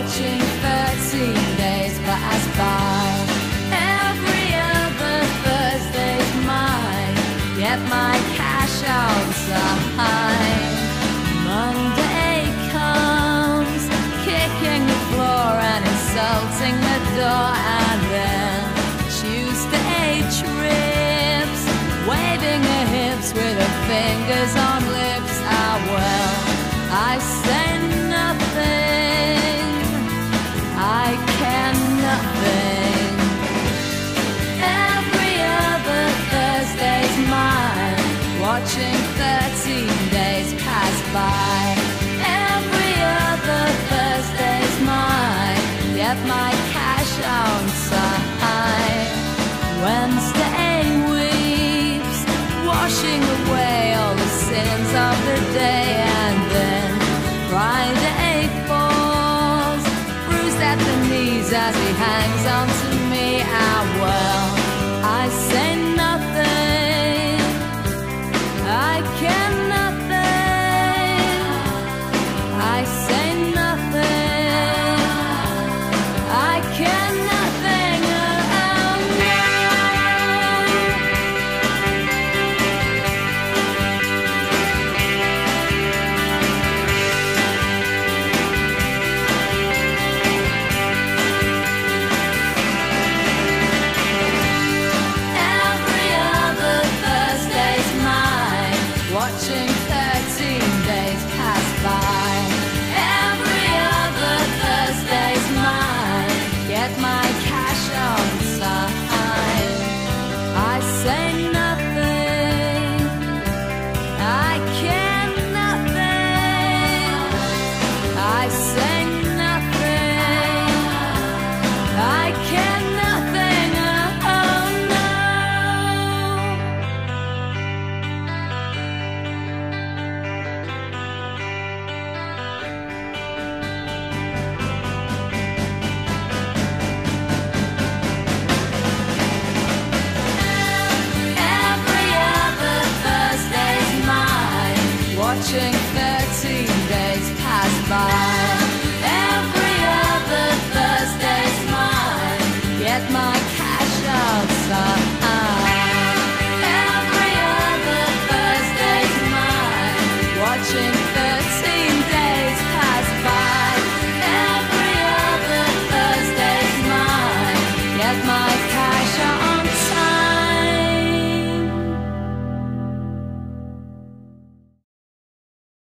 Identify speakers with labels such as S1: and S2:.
S1: watching 13 days pass by. Every other Thursday's mine, get my cash outside. Monday comes, kicking the floor and insulting the door, and then Tuesday trips, waving her hips with her fingers on by. Every other Thursday's mine, get my cash on side. Wednesday weeps, washing away all the sins of the day, and then Friday falls, bruised at the knees as he hangs on to me. Ah, well, I can watching 13 days pass by.